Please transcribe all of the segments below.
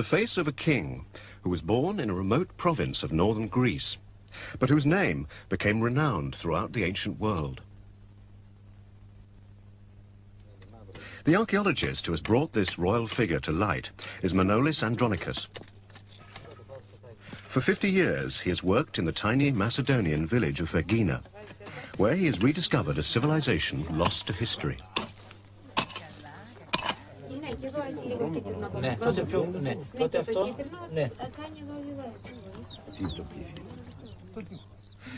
The face of a king who was born in a remote province of northern Greece, but whose name became renowned throughout the ancient world. The archaeologist who has brought this royal figure to light is Manolis Andronicus. For 50 years, he has worked in the tiny Macedonian village of Vergina, where he has rediscovered a civilization lost to history. Ναι, τότε πιο, ναι, τότε αυτό, ναι.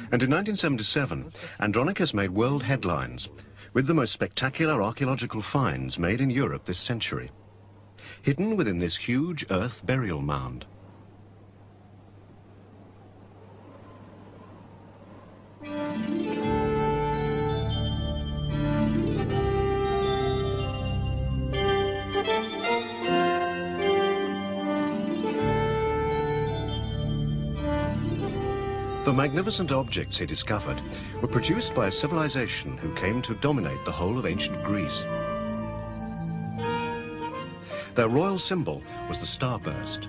And in 1977, Andronicus made world headlines with the most spectacular archaeological finds made in Europe this century, hidden within this huge earth burial mound. The magnificent objects he discovered were produced by a civilization who came to dominate the whole of ancient Greece. Their royal symbol was the starburst.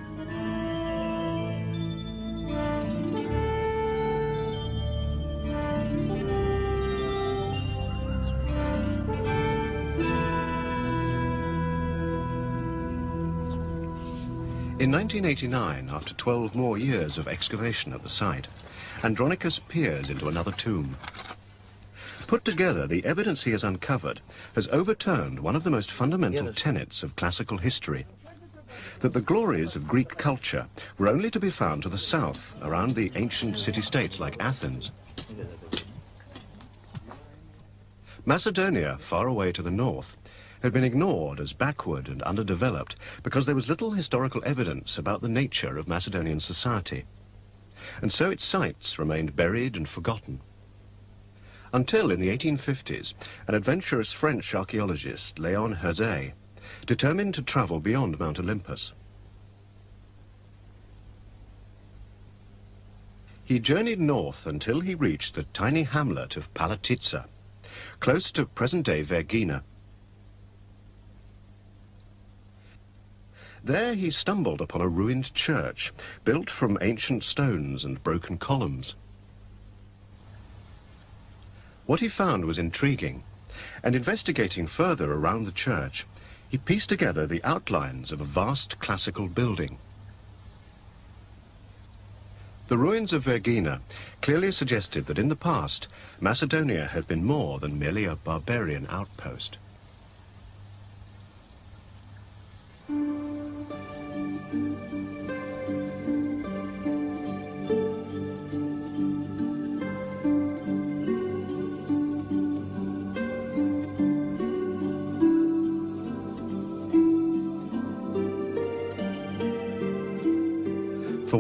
In 1989, after 12 more years of excavation at the site, Andronicus peers into another tomb. Put together, the evidence he has uncovered has overturned one of the most fundamental tenets of classical history, that the glories of Greek culture were only to be found to the south, around the ancient city-states like Athens. Macedonia, far away to the north, had been ignored as backward and underdeveloped because there was little historical evidence about the nature of Macedonian society and so its sites remained buried and forgotten. Until in the 1850s, an adventurous French archaeologist, Léon Heuzey, determined to travel beyond Mount Olympus. He journeyed north until he reached the tiny hamlet of Palatitsa, close to present-day Vergina. There he stumbled upon a ruined church, built from ancient stones and broken columns. What he found was intriguing, and investigating further around the church, he pieced together the outlines of a vast classical building. The ruins of Vergina clearly suggested that in the past, Macedonia had been more than merely a barbarian outpost.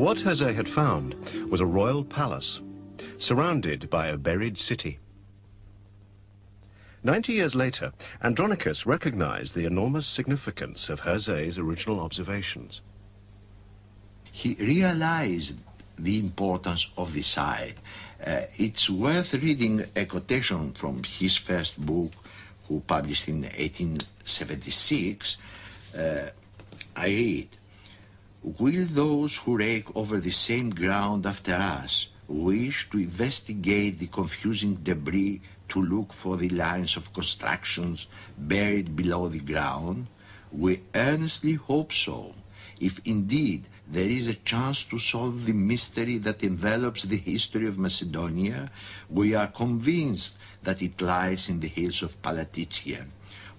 What Heuzey had found was a royal palace, surrounded by a buried city. Ninety years later, Andronicus recognized the enormous significance of Heuzey's original observations. He realized the importance of the site. Uh, it's worth reading a quotation from his first book, who published in 1876. Uh, I read, Will those who rake over the same ground after us wish to investigate the confusing debris to look for the lines of constructions buried below the ground? We earnestly hope so, if indeed there is a chance to solve the mystery that envelops the history of Macedonia, we are convinced that it lies in the hills of Palatitsa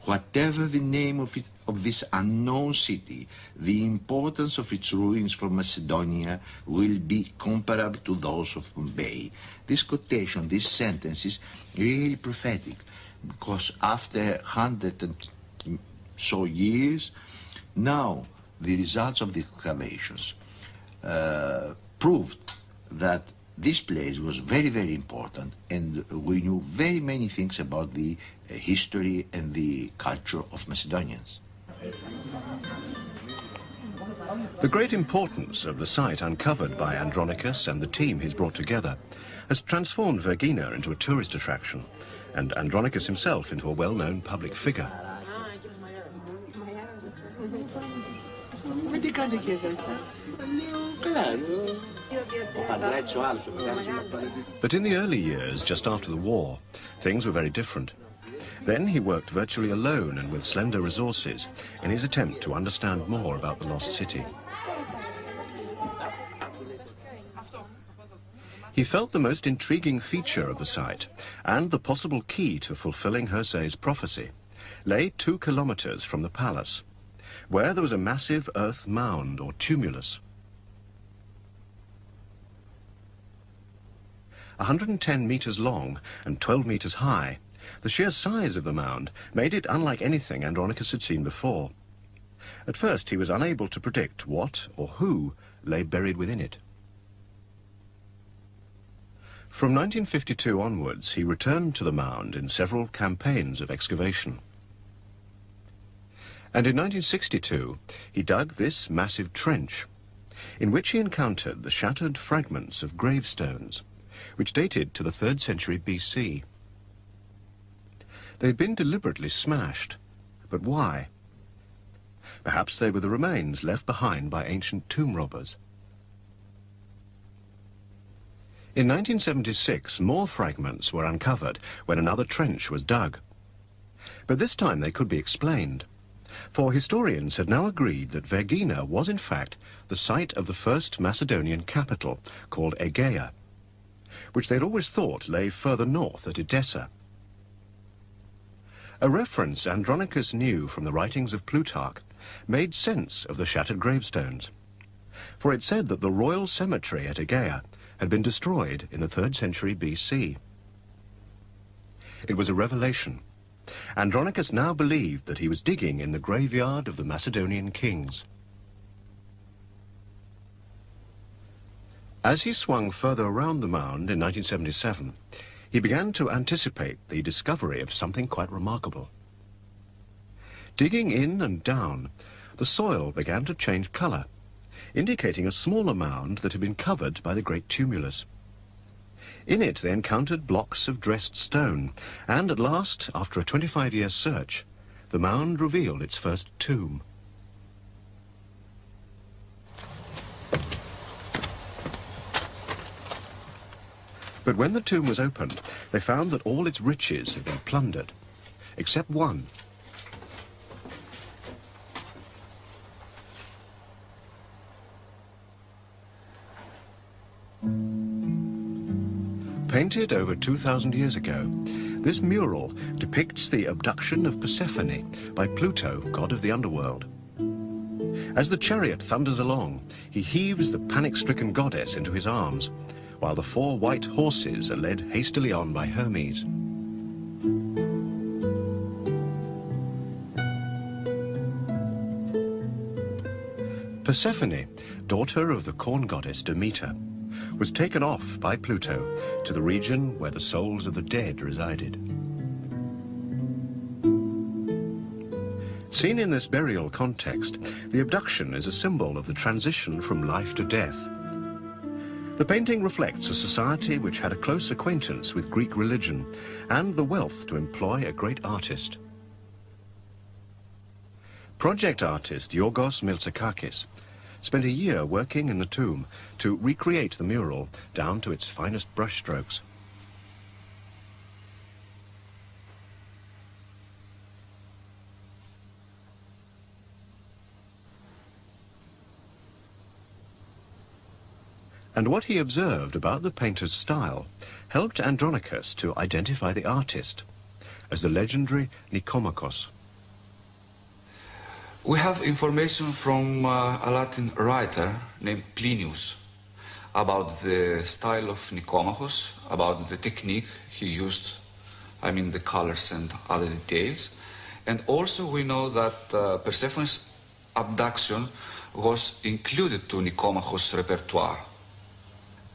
Whatever the name of, it, of this unknown city, the importance of its ruins for Macedonia will be comparable to those of Pompeii. This quotation, this sentence is really prophetic because after hundred and so years, now the results of the excavations uh, proved that this place was very, very important, and we knew very many things about the history and the culture of Macedonians. The great importance of the site uncovered by Andronicus and the team he's brought together has transformed Vergina into a tourist attraction and Andronicus himself into a well-known public figure. But in the early years, just after the war, things were very different. Then he worked virtually alone and with slender resources in his attempt to understand more about the lost city. He felt the most intriguing feature of the site, and the possible key to fulfilling Heuzey's prophecy, lay two kilometers from the palace, where there was a massive earth mound or tumulus. 110 meters long and 12 meters high, the sheer size of the mound made it unlike anything Andronicus had seen before. At first he was unable to predict what or who lay buried within it. From 1952 onwards, he returned to the mound in several campaigns of excavation. And in 1962, he dug this massive trench, in which he encountered the shattered fragments of gravestones, which dated to the 3rd century BC. They'd been deliberately smashed, but why? Perhaps they were the remains left behind by ancient tomb robbers. In 1976, more fragments were uncovered when another trench was dug. But this time they could be explained, for historians had now agreed that Vergina was in fact the site of the first Macedonian capital, called Aegaea, which they'd always thought lay further north at Edessa. A reference Andronicus knew from the writings of Plutarch made sense of the shattered gravestones, for it said that the royal cemetery at Aegaea had been destroyed in the 3rd century BC. It was a revelation. Andronicus now believed that he was digging in the graveyard of the Macedonian kings. As he swung further around the mound in 1977, he began to anticipate the discovery of something quite remarkable. Digging in and down, the soil began to change colour indicating a smaller mound that had been covered by the great tumulus. In it they encountered blocks of dressed stone, and at last, after a 25-year search, the mound revealed its first tomb. But when the tomb was opened, they found that all its riches had been plundered, except one, Painted over 2,000 years ago, this mural depicts the abduction of Persephone by Pluto, god of the underworld. As the chariot thunders along, he heaves the panic-stricken goddess into his arms, while the four white horses are led hastily on by Hermes. Persephone, daughter of the corn goddess Demeter, was taken off by Pluto to the region where the souls of the dead resided. Seen in this burial context, the abduction is a symbol of the transition from life to death. The painting reflects a society which had a close acquaintance with Greek religion and the wealth to employ a great artist. Project artist Yorgos Miltsakakis spent a year working in the tomb to recreate the mural down to its finest brushstrokes. And what he observed about the painter's style helped Andronicus to identify the artist as the legendary Nicomachos. We have information from uh, a Latin writer named Plinius about the style of Nicomachos, about the technique he used, I mean the colors and other details. And also we know that uh, Persephone's abduction was included to Nicomachos' repertoire.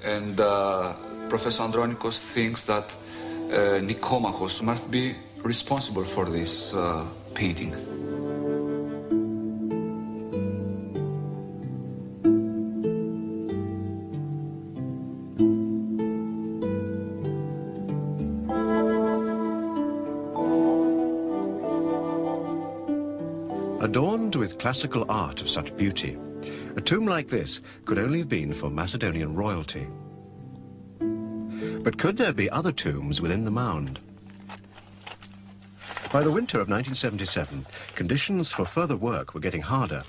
And uh, Professor Andronikos thinks that uh, must be responsible for this uh, painting. Adorned with classical art of such beauty, A tomb like this could only have been for Macedonian royalty. But could there be other tombs within the mound? By the winter of 1977, conditions for further work were getting harder.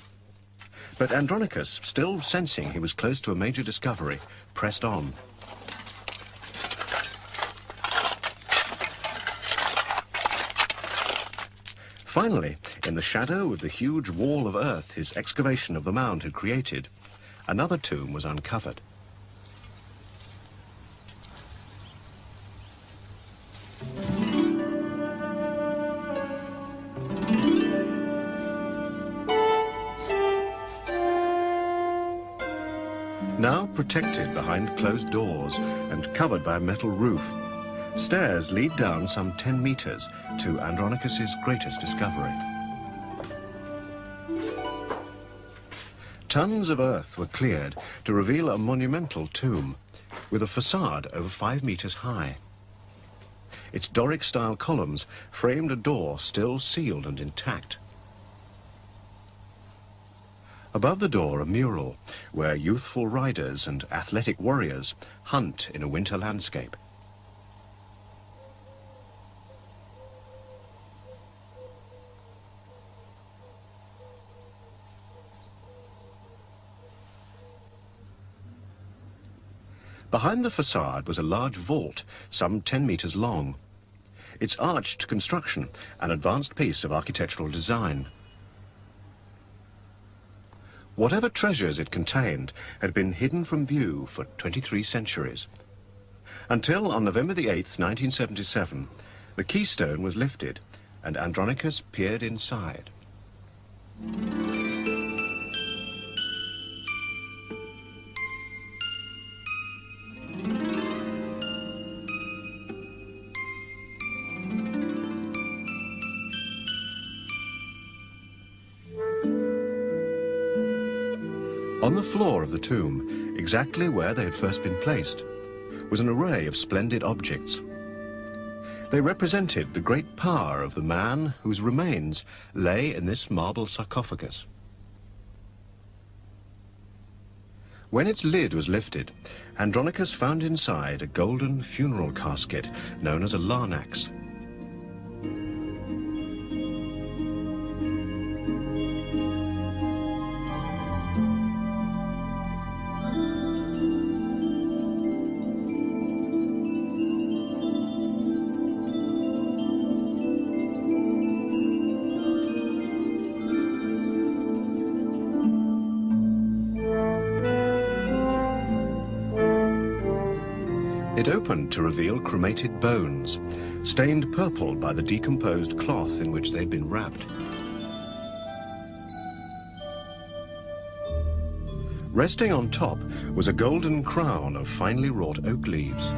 But Andronicus, still sensing he was close to a major discovery, pressed on. Finally, in the shadow of the huge wall of earth his excavation of the mound had created, another tomb was uncovered. Now protected behind closed doors and covered by a metal roof, stairs lead down some 10 meters to Andronicus's greatest discovery. Tons of earth were cleared to reveal a monumental tomb with a facade over five meters high. Its Doric-style columns framed a door still sealed and intact. Above the door, a mural where youthful riders and athletic warriors hunt in a winter landscape. Behind the facade was a large vault, some 10 meters long. Its arched construction, an advanced piece of architectural design. Whatever treasures it contained had been hidden from view for 23 centuries. Until on November the 8th, 1977, the keystone was lifted and Andronicus peered inside. Tomb, exactly where they had first been placed, was an array of splendid objects. They represented the great power of the man whose remains lay in this marble sarcophagus. When its lid was lifted, Andronicus found inside a golden funeral casket known as a larnax. It opened to reveal cremated bones, stained purple by the decomposed cloth in which they'd been wrapped. Resting on top was a golden crown of finely wrought oak leaves.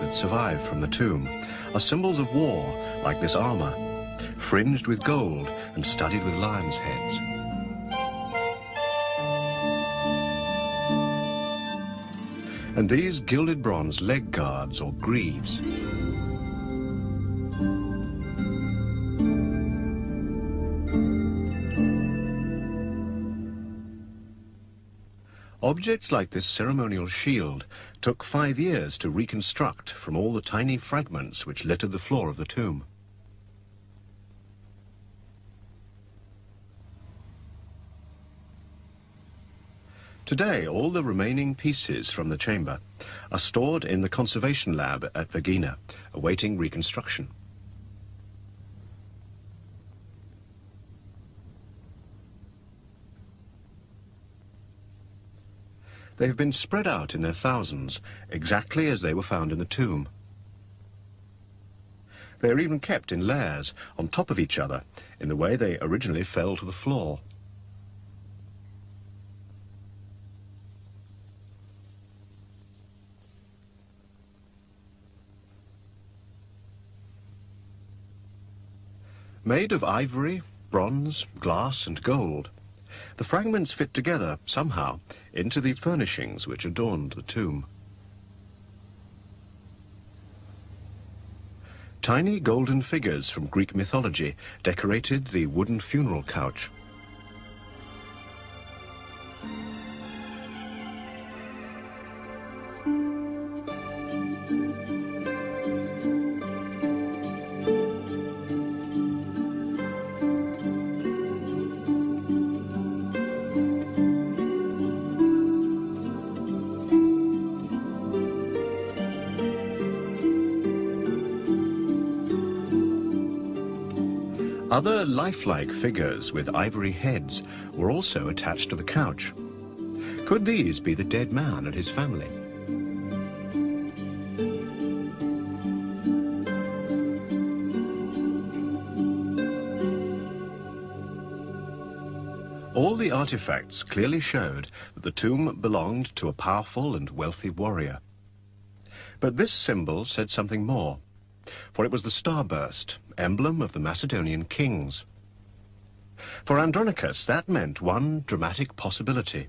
That survive from the tomb are symbols of war, like this armor, fringed with gold and studded with lions' heads. And these gilded bronze leg guards or greaves. Objects like this ceremonial shield took five years to reconstruct from all the tiny fragments which littered the floor of the tomb. Today, all the remaining pieces from the chamber are stored in the conservation lab at Vergina, awaiting reconstruction. They have been spread out in their thousands, exactly as they were found in the tomb. They are even kept in layers, on top of each other, in the way they originally fell to the floor. Made of ivory, bronze, glass and gold, the fragments fit together, somehow, into the furnishings which adorned the tomb. Tiny golden figures from Greek mythology decorated the wooden funeral couch. Other lifelike figures with ivory heads were also attached to the couch. Could these be the dead man and his family? All the artifacts clearly showed that the tomb belonged to a powerful and wealthy warrior. But this symbol said something more, for it was the starburst, emblem of the Macedonian kings. For Andronicus, that meant one dramatic possibility.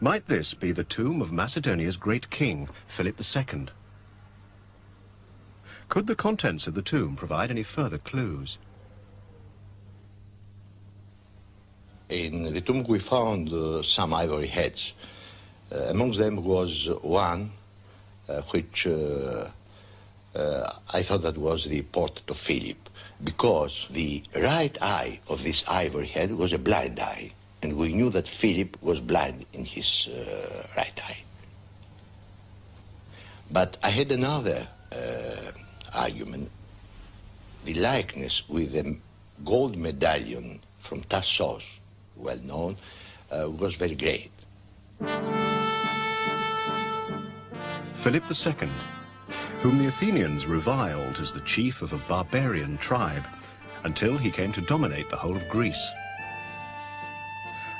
Might this be the tomb of Macedonia's great king, Philip II? Could the contents of the tomb provide any further clues? In the tomb we found uh, some ivory heads. Uh, amongst them was one uh, which uh, I thought that was the portrait of Philip because the right eye of this ivory head was a blind eye, and we knew that Philip was blind in his uh, right eye. But I had another uh, argument. The likeness with the gold medallion from Tassos, well known, uh, was very great. Philip II whom the Athenians reviled as the chief of a barbarian tribe until he came to dominate the whole of Greece,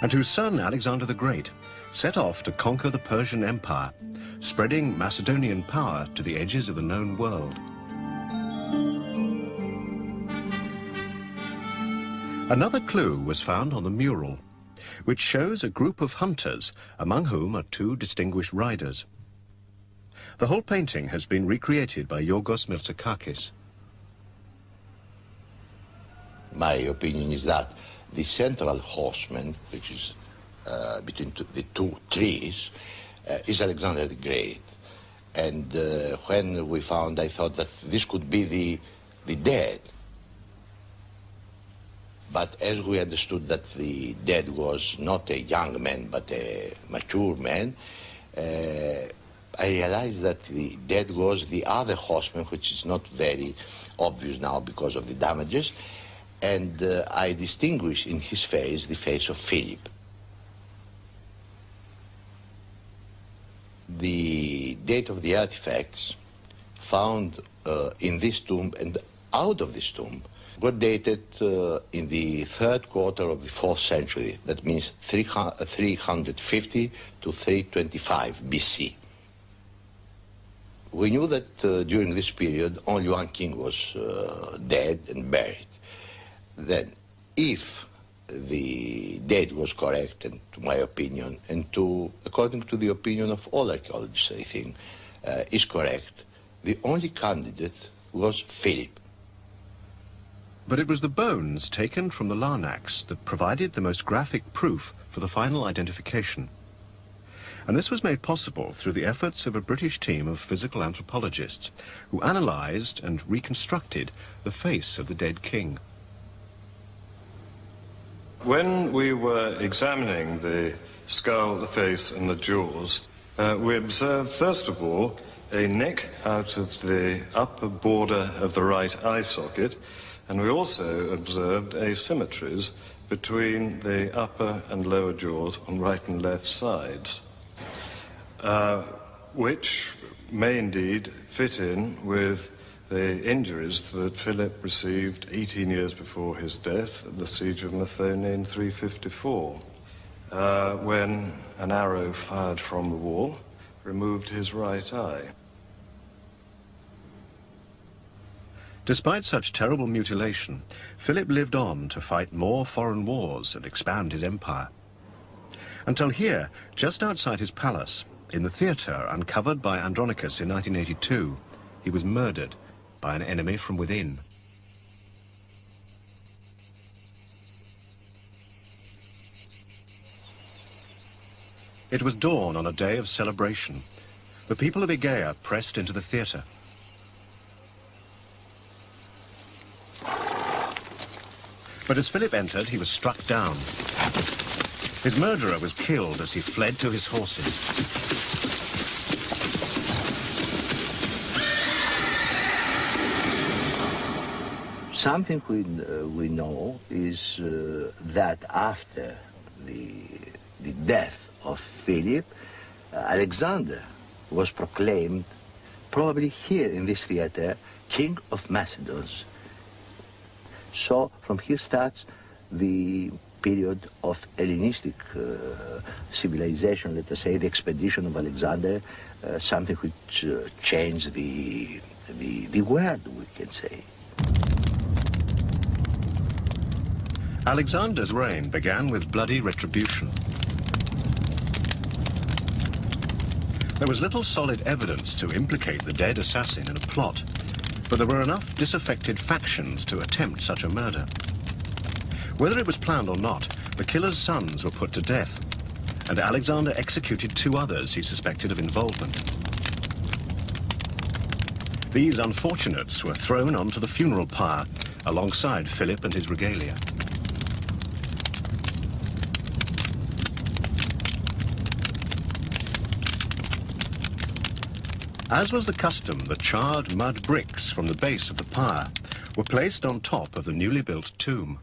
and whose son Alexander the Great set off to conquer the Persian Empire, spreading Macedonian power to the edges of the known world. Another clue was found on the mural, which shows a group of hunters, among whom are two distinguished riders. The whole painting has been recreated by Yorgos Miltsakakis. My opinion is that the central horseman, which is uh, between the two trees, uh, is Alexander the Great. And uh, when we found, I thought that this could be the, the dead. But as we understood that the dead was not a young man, but a mature man, uh, I realized that the dead was the other horseman, which is not very obvious now because of the damages, and uh, I distinguish in his face the face of Philip. The date of the artifacts found uh, in this tomb and out of this tomb were dated uh, in the third quarter of the fourth century. That means 350 to 325 BC we knew that uh, during this period only one king was uh, dead and buried. Then, if the date was correct, and to my opinion, and to according to the opinion of all archaeologists, I think, uh, is correct, the only candidate was Philip. But it was the bones taken from the Larnax that provided the most graphic proof for the final identification. And this was made possible through the efforts of a British team of physical anthropologists who analysed and reconstructed the face of the dead king. When we were examining the skull, the face and the jaws, uh, we observed, first of all, a neck out of the upper border of the right eye socket, and we also observed asymmetries between the upper and lower jaws on right and left sides. Uh, which may indeed fit in with the injuries that Philip received 18 years before his death at the siege of Methone in 354, uh, when an arrow fired from the wall removed his right eye. Despite such terrible mutilation, Philip lived on to fight more foreign wars and expand his empire. Until here, just outside his palace, in the theatre uncovered by Andronicus in 1982, he was murdered by an enemy from within. It was dawn on a day of celebration. The people of Egea pressed into the theatre. But as Philip entered, he was struck down. His murderer was killed as he fled to his horses. Something we, uh, we know is uh, that after the, the death of Philip, uh, Alexander was proclaimed, probably here in this theater, King of Macedons. So from here starts the period of Hellenistic uh, civilization, let us say, the expedition of Alexander, uh, something which uh, changed the, the, the world, we can say. Alexander's reign began with bloody retribution. There was little solid evidence to implicate the dead assassin in a plot, but there were enough disaffected factions to attempt such a murder. Whether it was planned or not, the killer's sons were put to death, and Alexander executed two others he suspected of involvement. These unfortunates were thrown onto the funeral pyre alongside Philip and his regalia. As was the custom, the charred mud bricks from the base of the pyre were placed on top of the newly built tomb.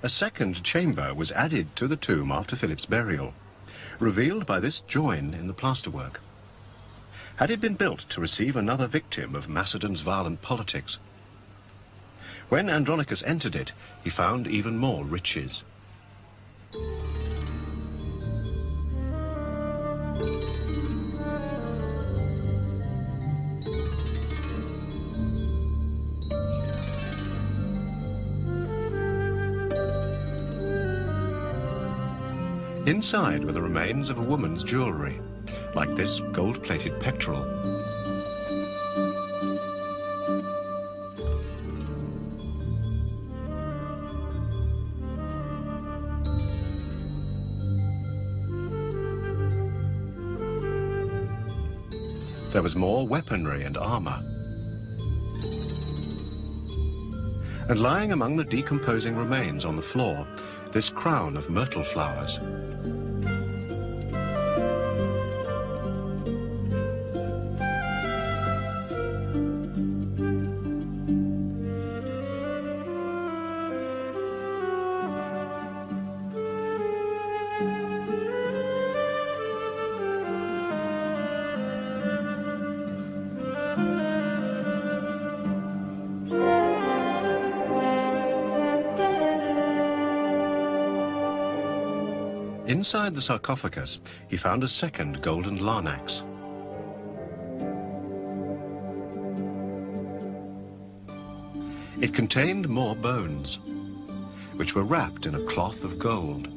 A second chamber was added to the tomb after Philip's burial, revealed by this join in the plasterwork. Had it been built to receive another victim of Macedon's violent politics? When Andronicus entered it, he found even more riches. Inside were the remains of a woman's jewellery, like this gold-plated pectoral. There was more weaponry and armour. And lying among the decomposing remains on the floor, this crown of myrtle flowers. Inside the sarcophagus, he found a second golden larnax. It contained more bones, which were wrapped in a cloth of gold.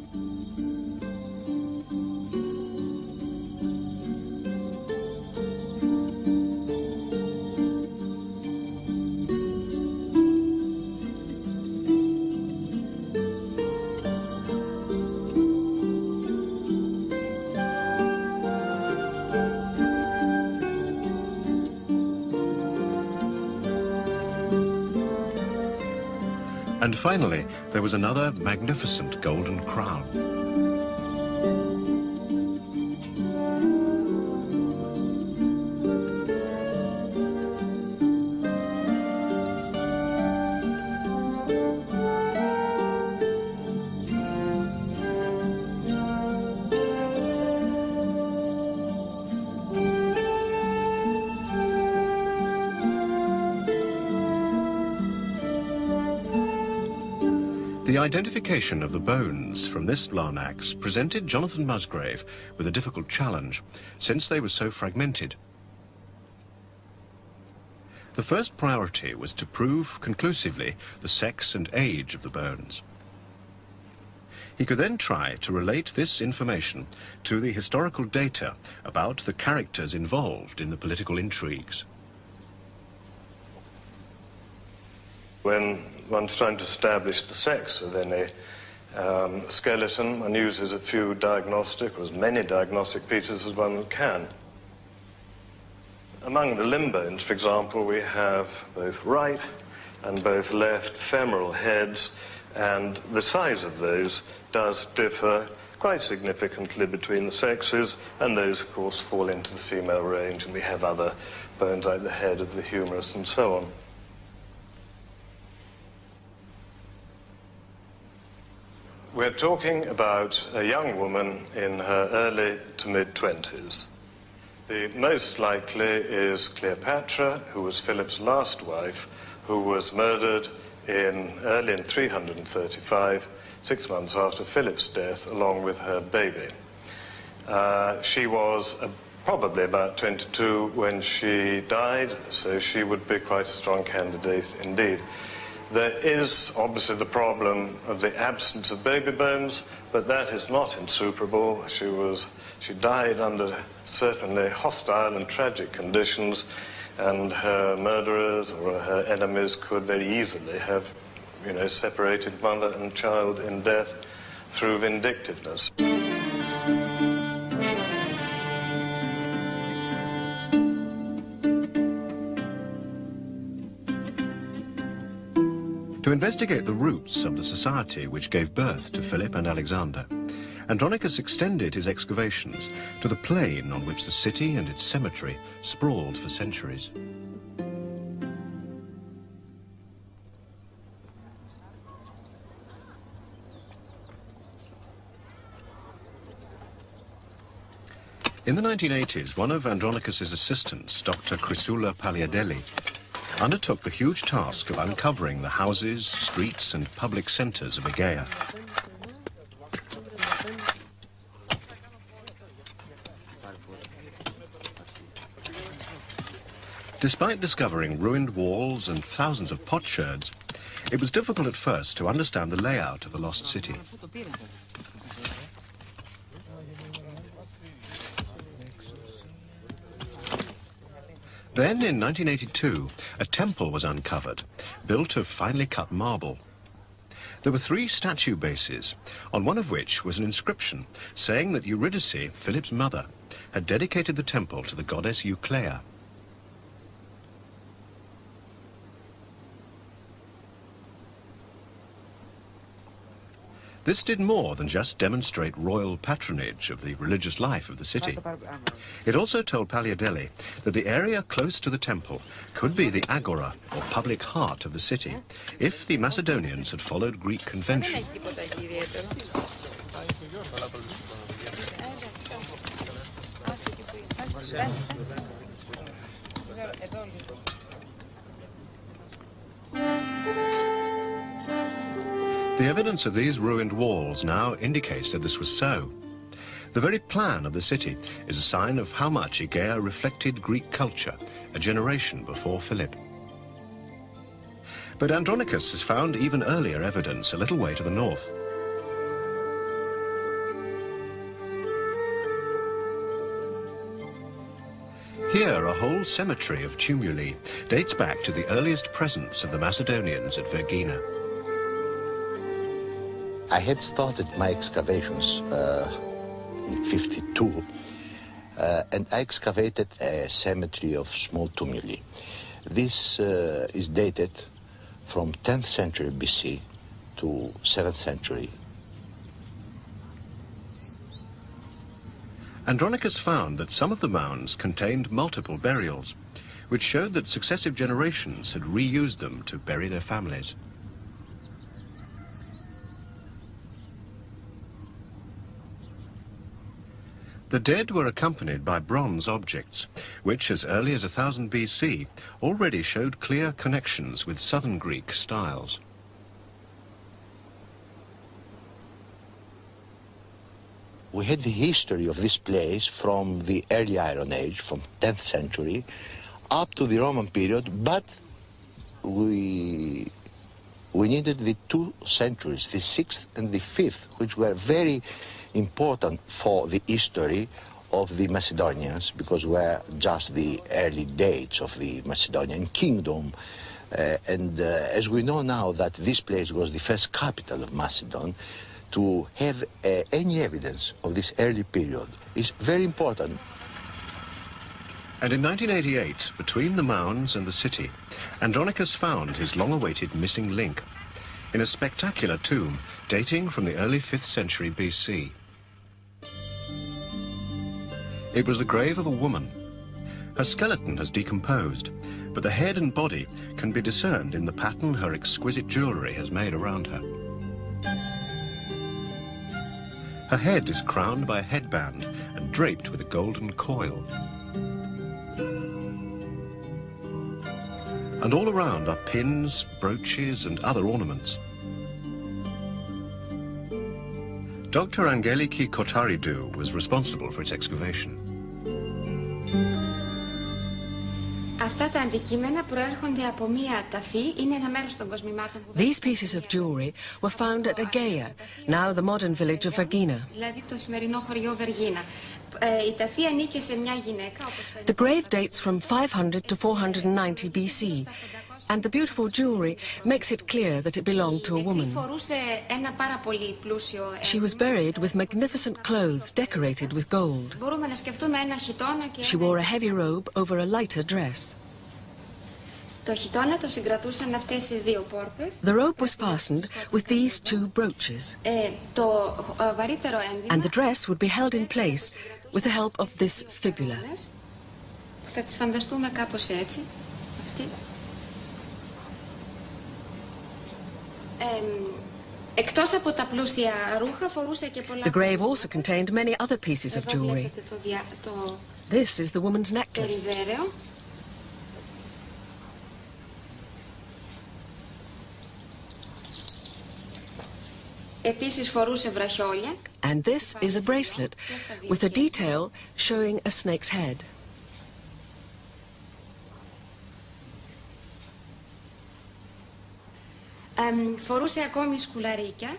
Was another magnificent golden crown. Identification of the bones from this Larnax presented Jonathan Musgrave with a difficult challenge, since they were so fragmented. The first priority was to prove conclusively the sex and age of the bones. He could then try to relate this information to the historical data about the characters involved in the political intrigues. When one's trying to establish the sex of any um, skeleton, one uses a few diagnostic, or as many diagnostic pieces as one can. Among the limb bones, for example, we have both right and both left femoral heads, and the size of those does differ quite significantly between the sexes, and those, of course, fall into the female range, and we have other bones like the head of the humerus and so on. We're talking about a young woman in her early to mid-twenties. The most likely is Cleopatra, who was Philip's last wife, who was murdered in early in 335, six months after Philip's death, along with her baby. Uh, she was uh, probably about 22 when she died, so she would be quite a strong candidate indeed. There is obviously the problem of the absence of baby bones, but that is not insuperable. She was she died under certainly hostile and tragic conditions, and her murderers or her enemies could very easily have, you know, separated mother and child in death through vindictiveness. To investigate the roots of the society which gave birth to Philip and Alexander. Andronicus extended his excavations to the plain on which the city and its cemetery sprawled for centuries. In the 1980s, one of Andronicus's assistants, Dr. Chrysoula Paliadeli, undertook the huge task of uncovering the houses, streets and public centres of Aegea. Despite discovering ruined walls and thousands of potsherds, it was difficult at first to understand the layout of the lost city. Then, in 1982, a temple was uncovered, built of finely cut marble. There were three statue bases, on one of which was an inscription saying that Eurydice, Philip's mother, had dedicated the temple to the goddess Euclea. This did more than just demonstrate royal patronage of the religious life of the city. It also told Paliadeli that the area close to the temple could be the agora, or public heart of the city, if the Macedonians had followed Greek convention. The evidence of these ruined walls now indicates that this was so. The very plan of the city is a sign of how much Aegea reflected Greek culture a generation before Philip. But Andronicus has found even earlier evidence a little way to the north. Here, a whole cemetery of tumuli dates back to the earliest presence of the Macedonians at Vergina. I had started my excavations uh, in 52, uh, and I excavated a cemetery of small tumuli. This uh, is dated from 10th century BC to 7th century. Andronicus found that some of the mounds contained multiple burials, which showed that successive generations had reused them to bury their families. The dead were accompanied by bronze objects, which as early as 1000 BC already showed clear connections with southern Greek styles. We had the history of this place from the early Iron Age, from 10th century, up to the Roman period, but we, we needed the two centuries, the 6th and the 5th, which were very important for the history of the Macedonians because were just the early dates of the Macedonian kingdom. Uh, and uh, as we know now that this place was the first capital of Macedon, to have uh, any evidence of this early period is very important. And in 1988, between the mounds and the city, Andronikos found his long-awaited missing link in a spectacular tomb dating from the early 5th century BC. It was the grave of a woman. Her skeleton has decomposed, but the head and body can be discerned in the pattern her exquisite jewellery has made around her. Her head is crowned by a headband and draped with a golden coil. And all around are pins, brooches and other ornaments. Dr. Angeliki Kottaridi was responsible for its excavation. These pieces of jewelry were found at Aegae, now the modern village of Vergina. The grave dates from 500 to 490 BC and the beautiful jewelry makes it clear that it belonged to a woman. She was buried with magnificent clothes decorated with gold. She wore a heavy robe over a lighter dress. The robe was fastened with these two brooches. And the dress would be held in place with the help of this fibula. The grave also contained many other pieces of jewelry. This is the woman's necklace. And this is a bracelet with a detail showing a snake's head.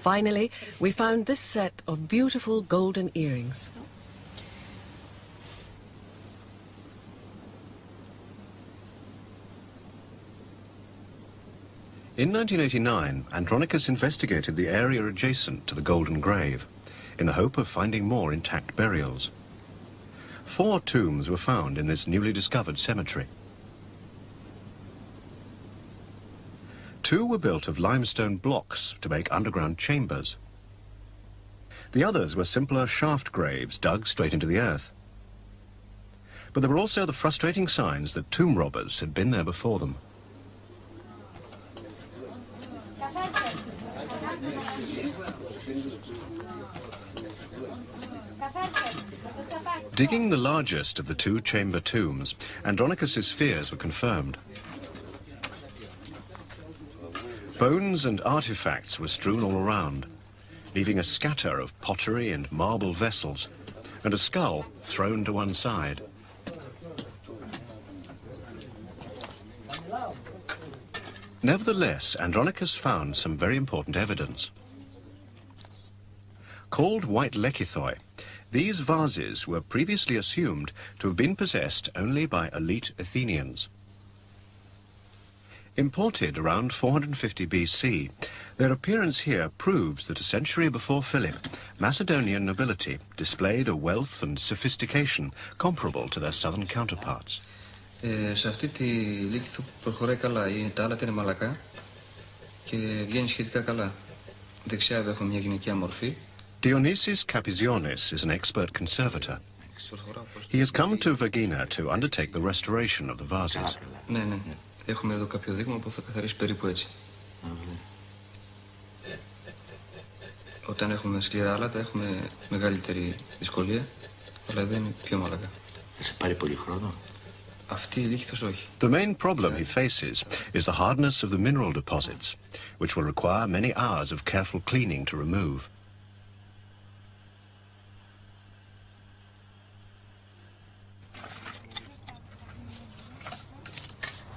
Finally, we found this set of beautiful golden earrings. In 1989, Andronikos investigated the area adjacent to the Golden Grave in the hope of finding more intact burials. Four tombs were found in this newly discovered cemetery. Two were built of limestone blocks to make underground chambers. The others were simpler shaft graves dug straight into the earth. But there were also the frustrating signs that tomb robbers had been there before them. Digging the largest of the two chamber tombs, Andronikos's fears were confirmed. Bones and artifacts were strewn all around, leaving a scatter of pottery and marble vessels, and a skull thrown to one side. Nevertheless, Andronikos found some very important evidence. Called white lekythoi, these vases were previously assumed to have been possessed only by elite Athenians Imported around 450 BC, their appearance here proves that a century before Philip, Macedonian nobility displayed a wealth and sophistication comparable to their southern counterparts. Ε, σε αυτή τη λύκηθο προχωράει καλά. Είναι, τα άλλα είναι μαλακά και βγαίνει σχετικά καλά. Δεξιά εδώ έχουμε μια γυναικεία μορφή. Dionysius Capizionis is an expert conservator. Προσχωράω προς He has come to Vergina to undertake the restoration of the vases. Ναι, ναι. Έχουμε εδώ κάποιο δείγμα που θα καθαρίσει περίπου έτσι. Όταν έχουμε σκληρά άλατα έχουμε μεγαλύτερη δυσκολία, αλλά εδώ είναι πιο μαλακά. Θα σε πάρει πολύ χρόνο. Αυτή η λύκηθος όχι. The main problem he faces is the hardness of the mineral deposits, which will require many hours of careful cleaning to remove.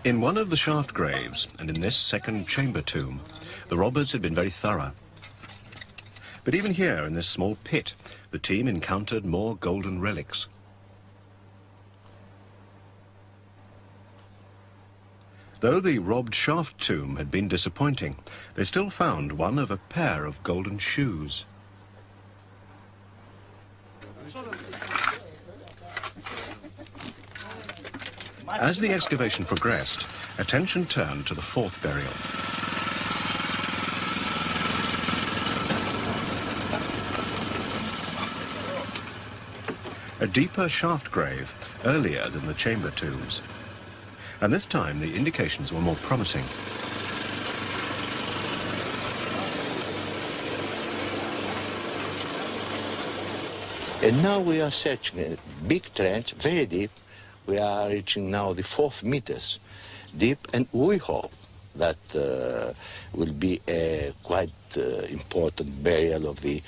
In one of the shaft graves, and in this second chamber tomb, the robbers had been very thorough. But even here, in this small pit, the team encountered more golden relics. Though the robbed shaft tomb had been disappointing, they still found one of a pair of golden shoes. As the excavation progressed, attention turned to the fourth burial. A deeper shaft grave, earlier than the chamber tombs. And this time the indications were more promising. And now we are searching a big trench, very deep. We are reaching now the fourth meters deep, and we hope that uh, will be a quite uh, important burial of the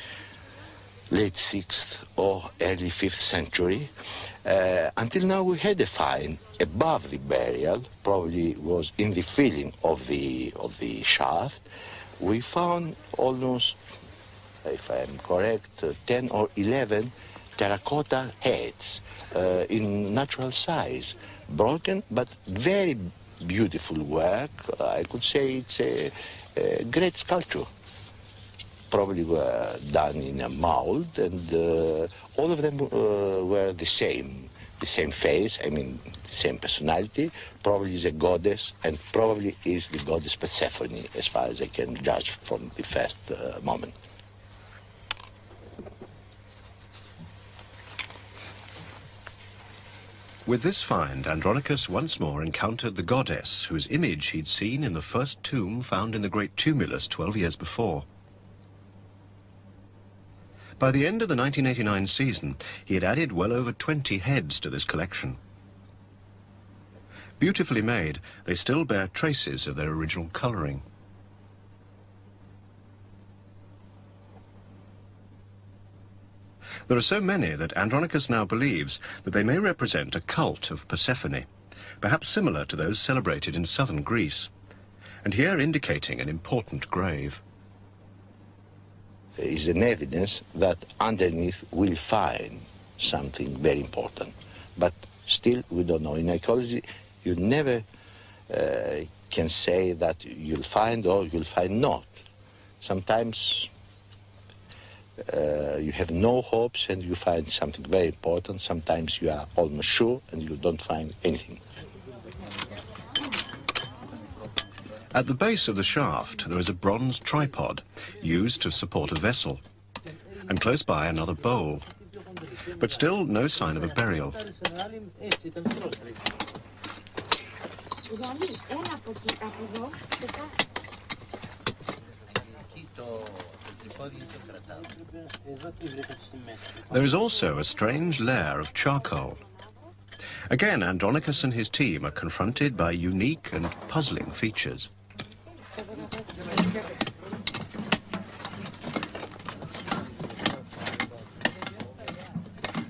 late 6th or early 5th century. Uh, until now we had a find above the burial, probably was in the filling of the, of the shaft. We found almost, if I am correct, uh, 10 or 11 terracotta heads uh, in natural size, broken but very beautiful work. I could say it's a, a great sculpture probably were done in a mold, and uh, all of them uh, were the same, the same face, I mean, same personality. Probably is a goddess, and probably is the goddess Persephone, as far as I can judge from the first uh, moment. With this find, Andronikos once more encountered the goddess whose image he'd seen in the first tomb found in the great tumulus 12 years before. By the end of the 1989 season, he had added well over 20 heads to this collection. Beautifully made, they still bear traces of their original colouring. There are so many that Andronikos now believes that they may represent a cult of Persephone, perhaps similar to those celebrated in southern Greece, and here indicating an important grave. There is an evidence that underneath we'll find something very important. But still, we don't know. In archaeology, you never uh, can say that you'll find or you'll find not. Sometimes uh, you have no hopes and you find something very important. Sometimes you are almost sure and you don't find anything. At the base of the shaft, there is a bronze tripod used to support a vessel, and close by another bowl. But still no sign of a burial. There is also a strange layer of charcoal. Again, Andronikos and his team are confronted by unique and puzzling features.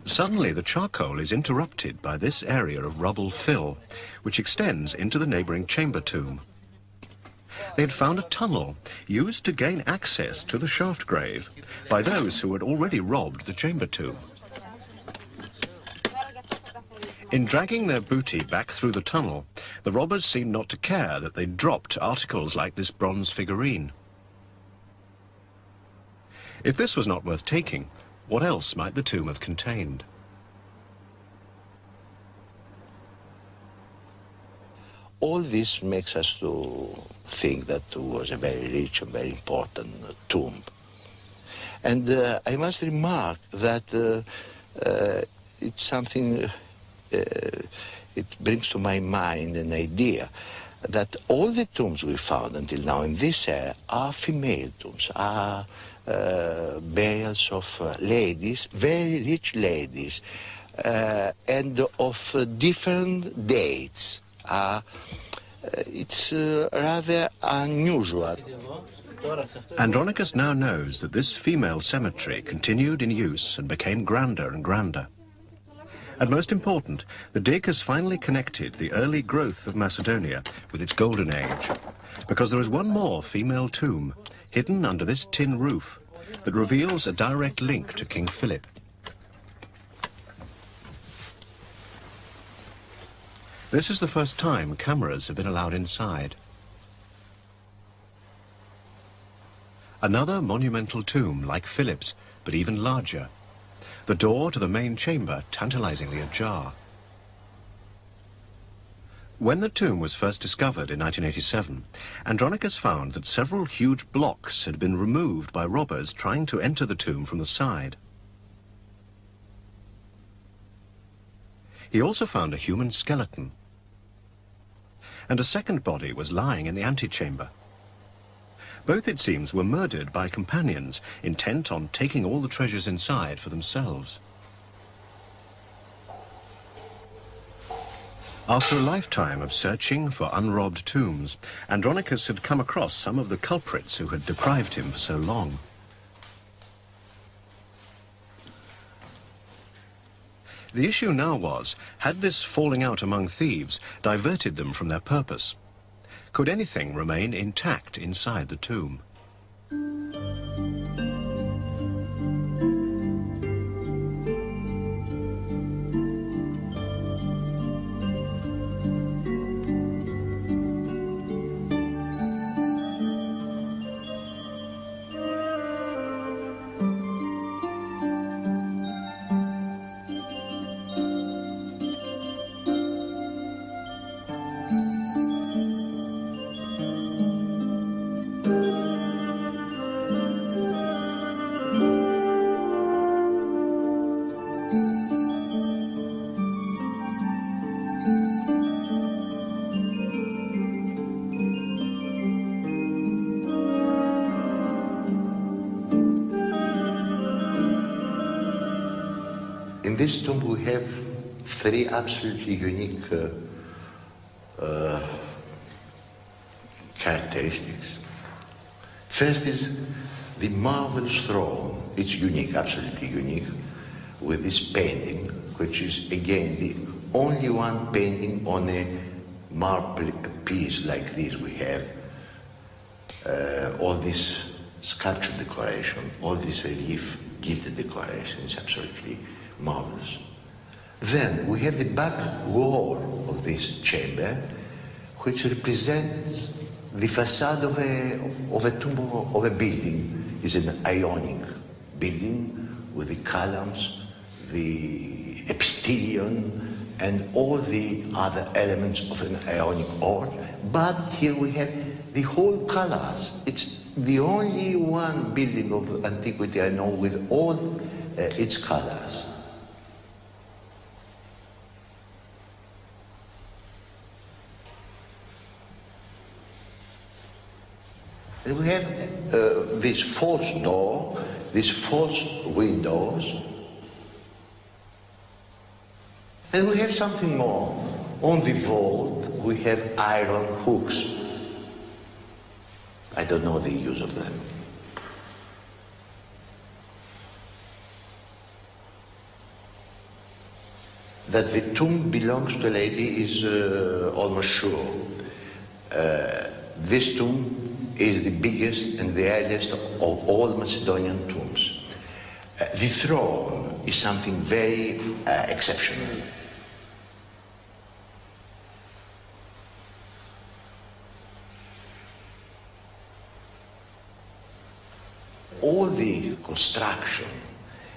Suddenly, the charcoal is interrupted by this area of rubble fill, which extends into the neighbouring chamber tomb. They had found a tunnel used to gain access to the shaft grave by those who had already robbed the chamber tomb. In dragging their booty back through the tunnel, the robbers seemed not to care that they'd dropped articles like this bronze figurine. If this was not worth taking, what else might the tomb have contained? All this makes us to think that it was a very rich and very important tomb. And uh, I must remark that uh, uh, it's something, uh, it brings to my mind an idea that all the tombs we found until now in this area are female tombs, are uh, burials of uh, ladies, very rich ladies, and of different dates. It's uh, rather unusual. Andronikos now knows that this female cemetery continued in use and became grander and grander. And most important, the dig has finally connected the early growth of Macedonia with its golden age, because there is one more female tomb hidden under this tin roof that reveals a direct link to King Philip. This is the first time cameras have been allowed inside. Another monumental tomb like Philip's, but even larger. The door to the main chamber tantalizingly ajar. When the tomb was first discovered in 1987, Andronikos found that several huge blocks had been removed by robbers trying to enter the tomb from the side. He also found a human skeleton. And a second body was lying in the antechamber. Both, it seems, were murdered by companions, intent on taking all the treasures inside for themselves. After a lifetime of searching for unrobbed tombs, Andronikos had come across some of the culprits who had deprived him for so long. The issue now was, had this falling out among thieves diverted them from their purpose? Could anything remain intact inside the tomb? Have three absolutely unique uh, uh, characteristics. First is the marvelous throne. It's unique, absolutely unique, with this painting, which is again the only one painting on a marble piece like this we have. Uh, all this sculpture decoration, all this relief gilded decoration is absolutely marvelous. Then we have the back wall of this chamber, which represents the facade of a, of a tomb of a building. is an Ionic building with the columns, the epistylion, and all the other elements of an Ionic art. But here we have the whole colors. It's the only one building of antiquity I know with all uh, its colors. And we have uh, this false door, these false windows. And we have something more. On the vault, we have iron hooks. I don't know the use of them. That the tomb belongs to a lady is uh, almost sure. Uh, this tomb is the biggest and the earliest of all Macedonian tombs. Uh, the throne is something very uh, exceptional. All the construction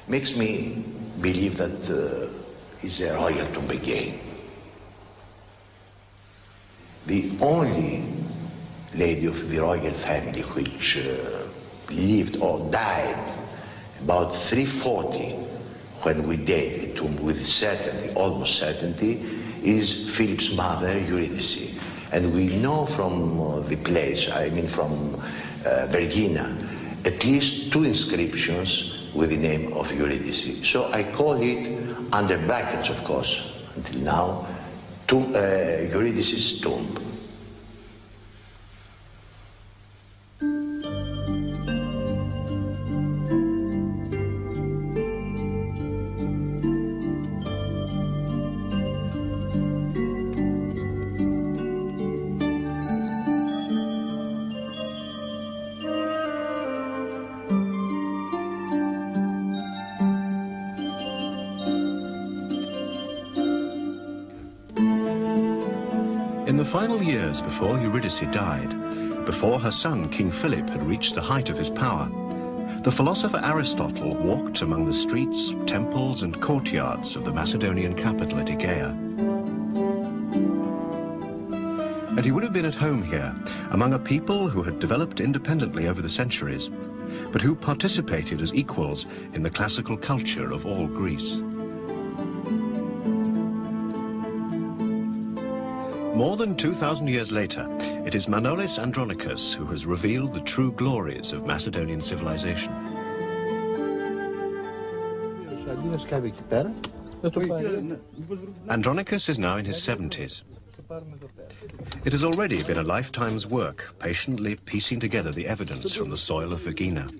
makes me believe that uh, it's a royal tomb again. The only lady of the royal family which uh, lived or died about 340 when we date tomb with certainty, almost certainty, is Philip's mother, Eurydice. And we know from uh, the place, I mean from uh, at least two inscriptions with the name of Eurydice. So I call it, under brackets of course, until now, tomb, uh, Eurydice's tomb. Eurydice died, before her son King Philip had reached the height of his power, the philosopher Aristotle walked among the streets, temples and courtyards of the Macedonian capital at Aegae. And he would have been at home here, among a people who had developed independently over the centuries, but who participated as equals in the classical culture of all Greece. More than 2,000 years later, it is Manolis Andronikos who has revealed the true glories of Macedonian civilization. Andronikos is now in his 70s. It has already been a lifetime's work, patiently piecing together the evidence from the soil of Vergina.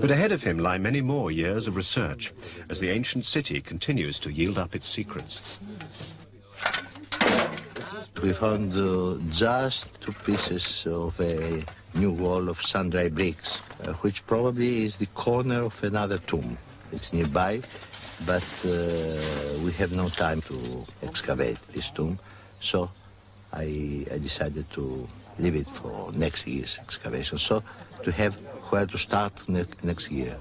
But ahead of him lie many more years of research as the ancient city continues to yield up its secrets. We found uh, just two pieces of a new wall of sun-dried bricks, uh, which probably is the corner of another tomb. It's nearby, but uh, we have no time to excavate this tomb, so I, I decided to leave it for next year's excavation, so to have where to start ne next year.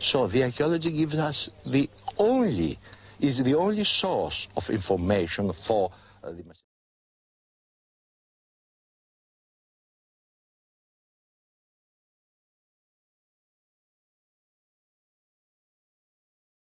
So the archaeology gives us the only, is the only source of information for uh, the